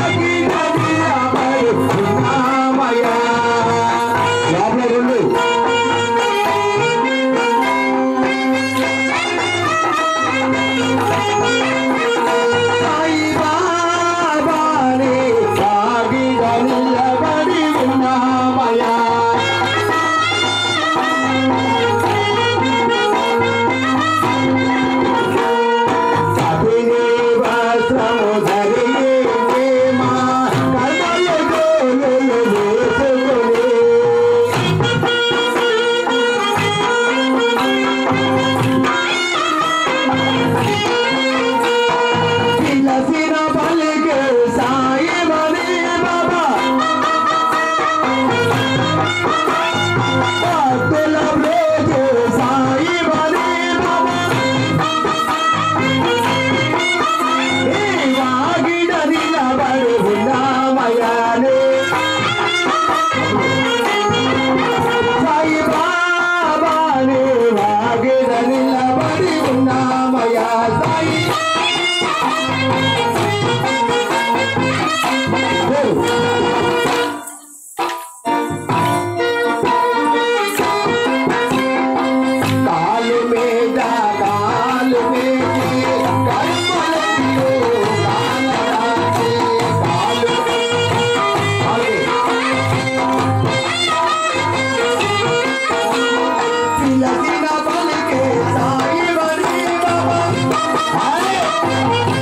Thank you. Bye. Música